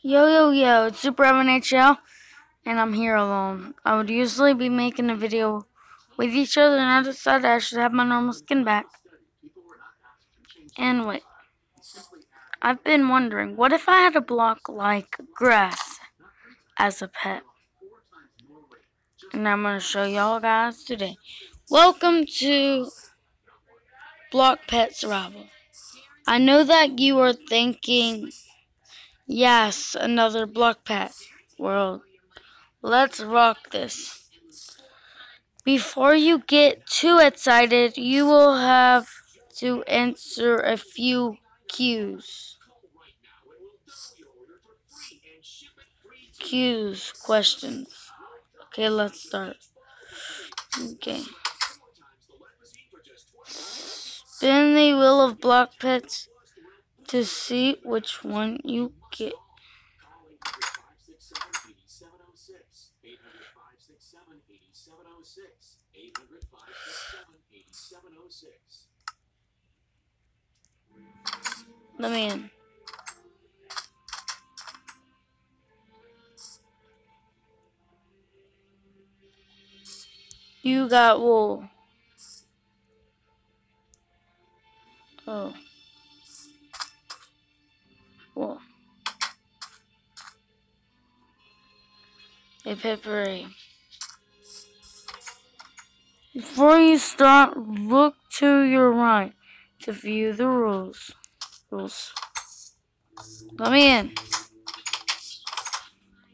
Yo, yo, yo, it's Super Evan HL, and I'm here alone. I would usually be making a video with each other, and I decided I should have my normal skin back. And wait, I've been wondering, what if I had a block like grass as a pet? And I'm going to show y'all guys today. Welcome to Block Pet Survival. I know that you are thinking, yes, another Block Pet world. Let's rock this. Before you get too excited, you will have to answer a few cues. Cues, questions. Okay, let's start. Okay. Spin the wheel of block pets to see which one you get. Let me in. You got wool. Oh. A peppery. Before you start, look to your right to view the rules. Rules. Let me in.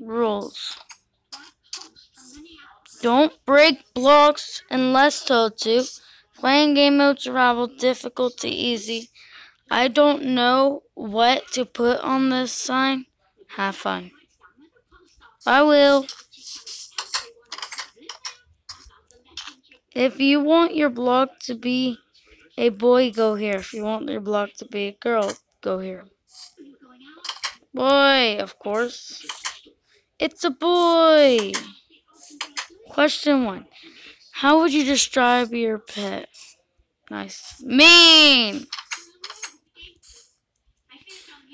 Rules. Don't break blocks unless told to. Playing game mode survival difficulty easy. I don't know what to put on this sign. Have fun. I will. If you want your block to be a boy, go here. If you want your block to be a girl, go here. Boy, of course. It's a boy. Question one. How would you describe your pet? Nice. Mean!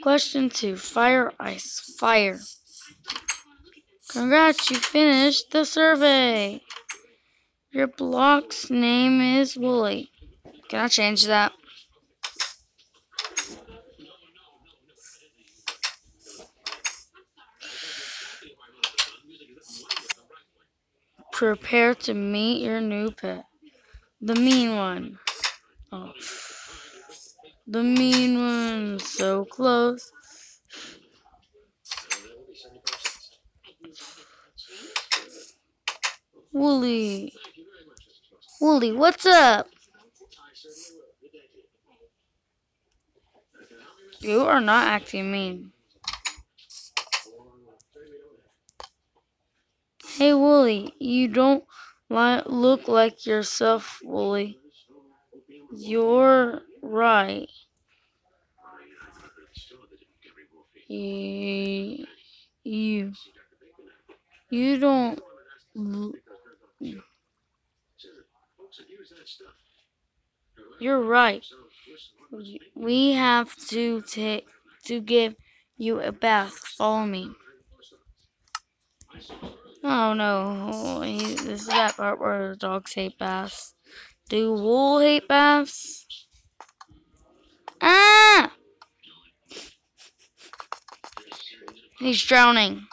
Question two. Fire, ice. Fire. Congrats, you finished the survey. Your block's name is Wooly. Can I change that? Prepare to meet your new pet. The mean one. Oh. The mean one. So close. Wooly. Wooly, what's up? You are not acting mean. Hey, Wooly, you don't li look like yourself, Wooly. You're right. You, you, you don't. You're right. We have to take to give you a bath. Follow me. Oh no, this is that part where the dogs hate baths. Do wool hate baths? Ah! He's drowning.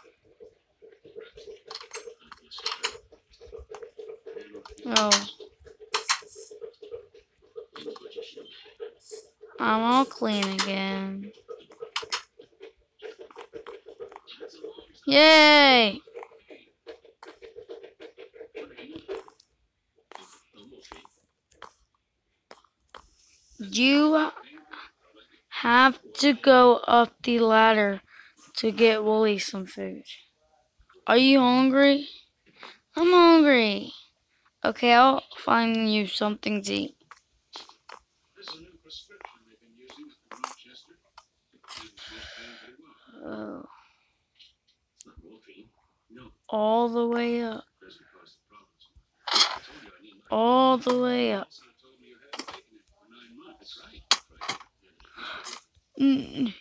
Oh. I'm all clean again. Yay! You have to go up the ladder to get Wooly some food. Are you hungry? I'm hungry. Okay, I'll find you something to eat. Oh. All the way up. All the way up. Mm.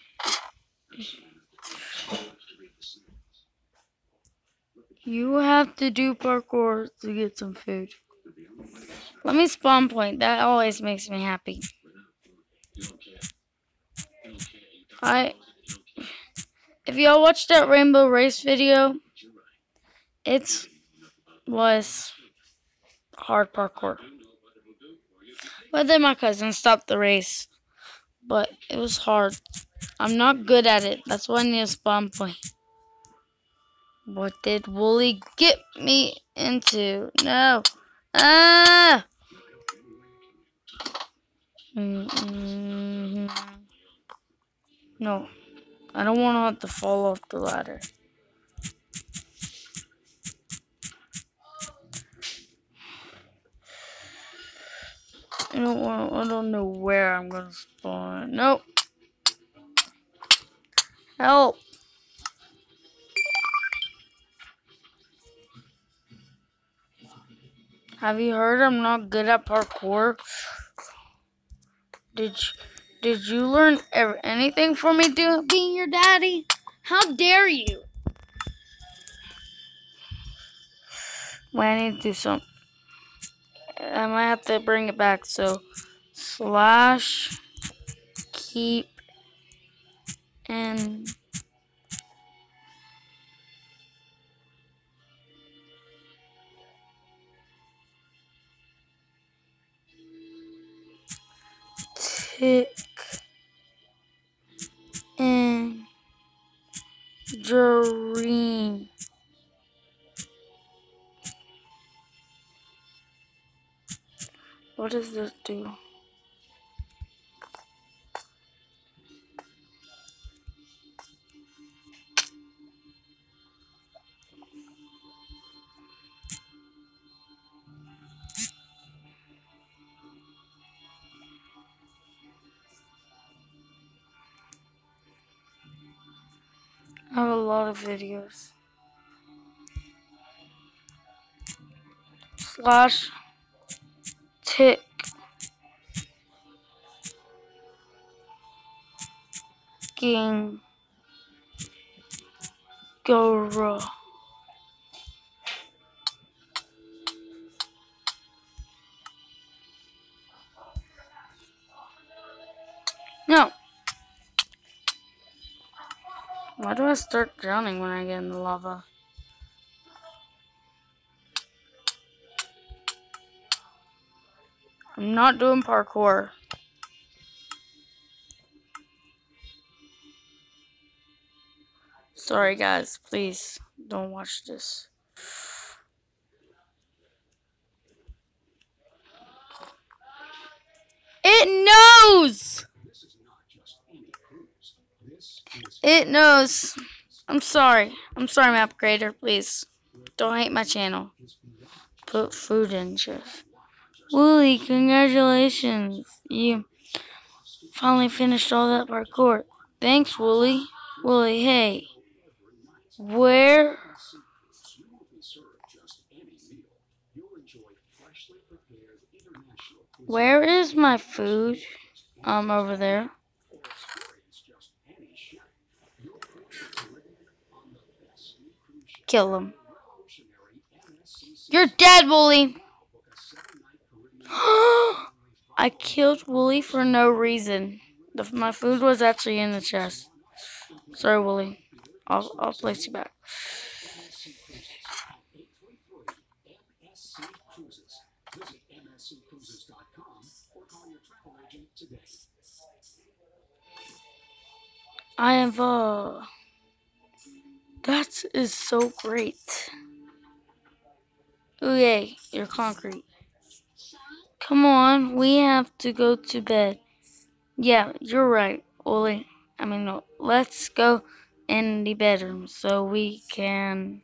You have to do parkour to get some food. Let me spawn point. That always makes me happy. I if y'all watched that rainbow race video, it was hard parkour. But then my cousin stopped the race. But it was hard. I'm not good at it. That's why I need a spawn point. What did Wooly get me into? No. Ah! Mm -hmm. No. I don't want to have to fall off the ladder. I don't want. I don't know where I'm gonna spawn. Nope. Help. Have you heard I'm not good at parkour? Did you, did you learn ever, anything from me doing being your daddy? How dare you? Well, I need to do something. I might have to bring it back. So slash keep and tick and dream. What does this do? I have a lot of videos. Slash tick king Gora. Why do I start drowning when I get in the lava? I'm not doing parkour. Sorry guys, please don't watch this. It knows! It knows. I'm sorry. I'm sorry, map creator. Please. Don't hate my channel. Put food in, chef. Wooly, congratulations. You finally finished all that parkour. Thanks, Wooly. Wooly, hey. Where? Where is my food? Um, over there. Kill him. You're dead, Wooly. I killed Wooly for no reason. My food was actually in the chest. Sorry, Wooly. I'll, I'll place you back. I have, uh, that is so great. Oh, yay, you're concrete. Come on, we have to go to bed. Yeah, you're right, Oli. I mean, let's go in the bedroom so we can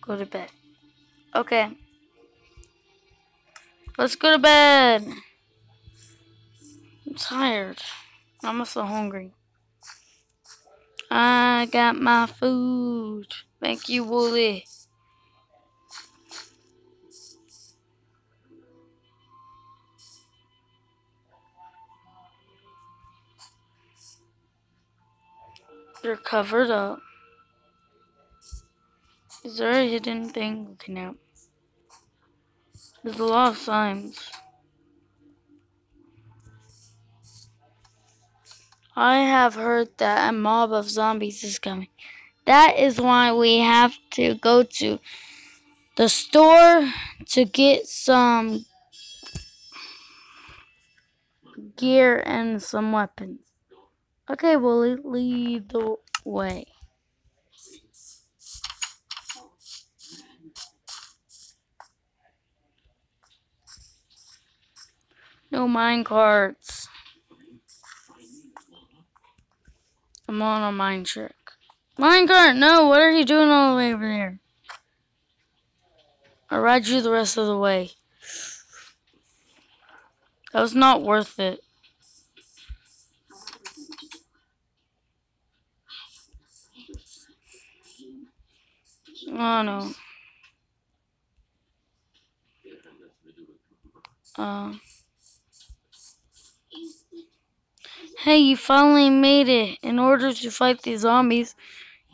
go to bed. Okay. Let's go to bed. I'm tired. I'm also hungry. I got my food. Thank you, Wooly. They're covered up. Is there a hidden thing? Okay, now. There's a lot of signs. I have heard that a mob of zombies is coming. That is why we have to go to the store to get some gear and some weapons. Okay, we'll lead the way. No mine carts. I'm on a mine trick. Minecart, no, what are you doing all the way over there? I'll ride you the rest of the way. That was not worth it. Oh no. Um. Hey, you finally made it. In order to fight these zombies,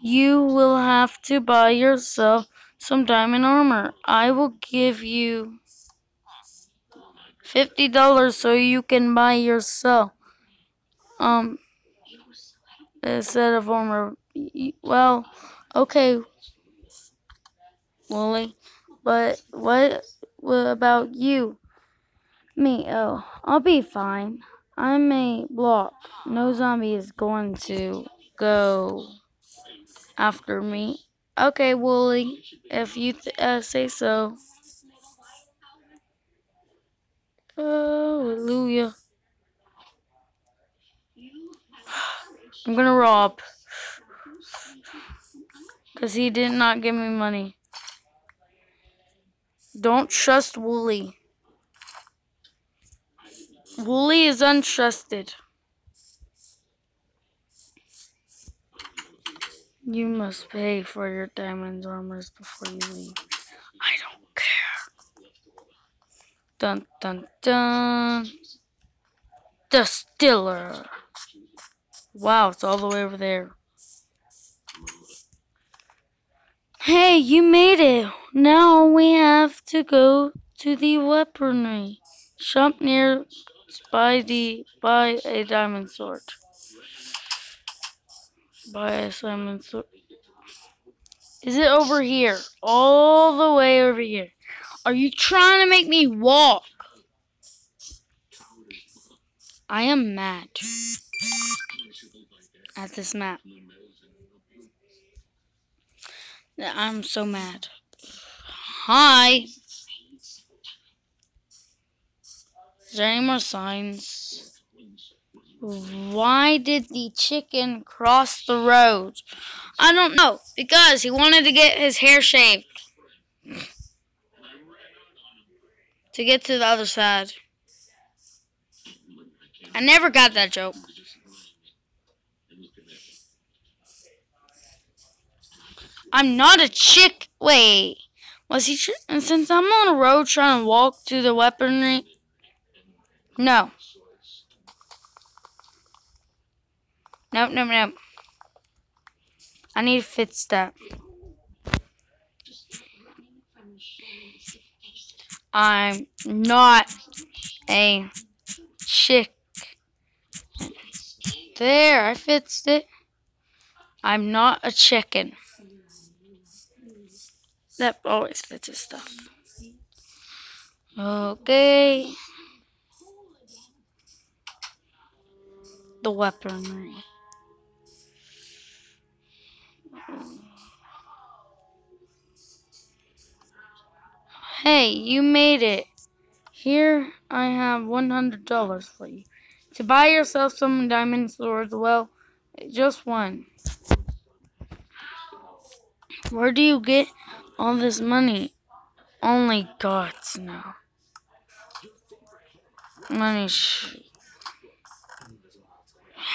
you will have to buy yourself some diamond armor. I will give you $50 so you can buy yourself um a set of armor. Well, okay, Wooly. But what, what about you? Me, oh, I'll be fine. I'm a block. No zombie is going to go after me. Okay, Wooly, if you uh, say so. Oh, Hallelujah. I'm gonna rob. Because he did not give me money. Don't trust Wooly. Wooly is untrusted. You must pay for your diamonds armors before you leave. I don't care. Dun dun dun. Distiller. Wow, it's all the way over there. Hey, you made it. Now we have to go to the weaponry shop near Buy the buy a diamond sword. Buy a diamond sword. Is it over here? All the way over here. Are you trying to make me walk? I am mad at this map. I'm so mad. Hi. Is there any more signs? Why did the chicken cross the road? I don't know. Because he wanted to get his hair shaved. To get to the other side. I never got that joke. I'm not a chick. Wait. Was he... And since I'm on a road trying to walk to the weaponry... No. Nope, nope, nope. I need a fit step. I'm not a chick. There, I fixed it. I'm not a chicken. That always his stuff. Okay. The weaponry. Hey, you made it. Here I have $100 for you. To buy yourself some diamond swords, well, just one. Where do you get all this money? Only gods know. Money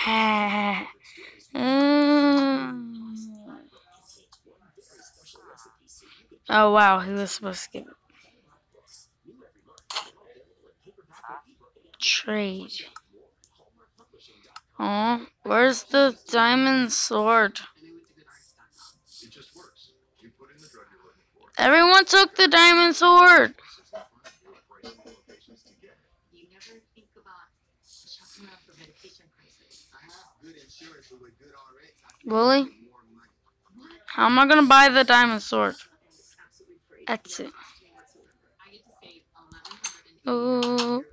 Mm. oh wow, he was supposed to give it. Trade. Oh, where's the diamond sword? Everyone took the diamond sword. Really? How am I gonna buy the diamond sword? That's it. Oh.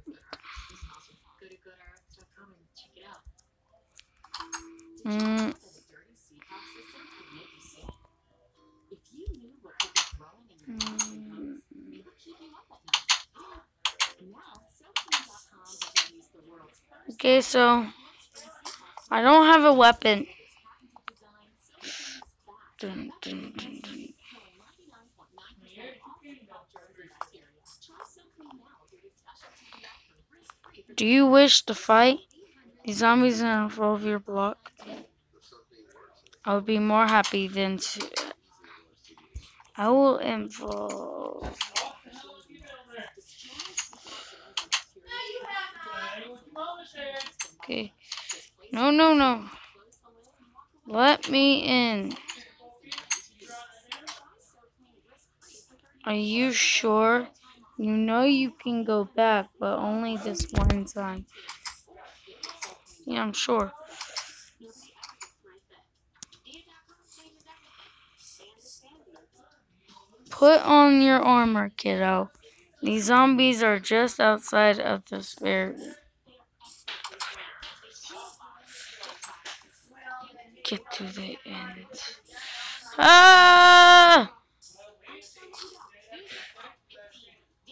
Okay, so I don't have a weapon. Dun, dun, dun, Do you wish to fight the zombies and involve your block? I would be more happy than to. I will involve. Okay. No, no, no. Let me in. Are you sure? You know you can go back, but only this one time. Yeah, I'm sure. Put on your armor, kiddo. These zombies are just outside of this barrier. Get to the end. Ah!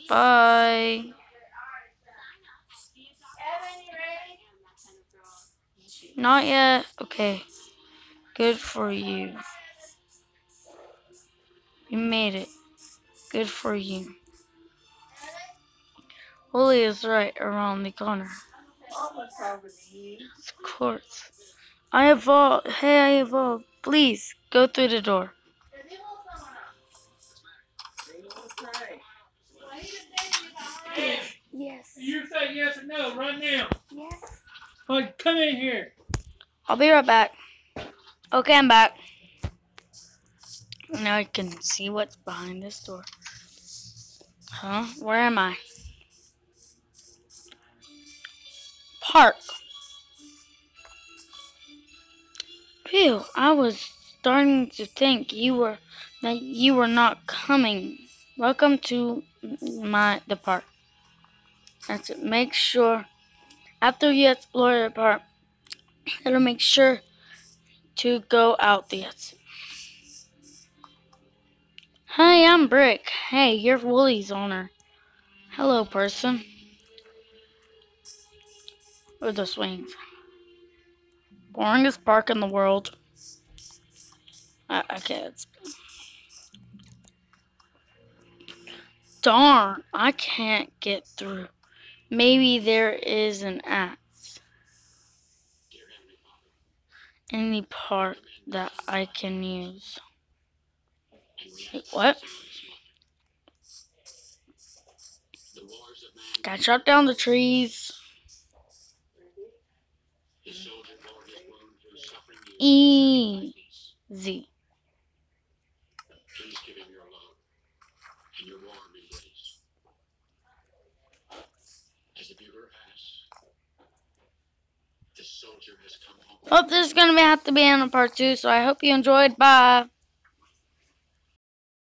Bye. Not yet. Okay. Good for you. You made it. Good for you. Wooly is right around the corner. Of course. I evolved. Hey, I evolved. Please, go through the door. Yes. You say yes or no right now. Yes. Well, come in here. I'll be right back. Okay, I'm back. Now I can see what's behind this door. Huh? Where am I? Park. Phew, I was starting to think you were that you were not coming. Welcome to my the park. That's it. Make sure after you explore the park, it'll make sure to go out the exit. Hi, I'm Brick. Hey, you're Wooly's owner. Hello, person. With the swings. Boringest park in the world. I, I can't. Darn, I can't get through. Maybe there is an axe. Any part that I can use. Wait, what? Gotta chop down the trees. Easy. Hope this is going to have to be in a part two, so I hope you enjoyed. Bye.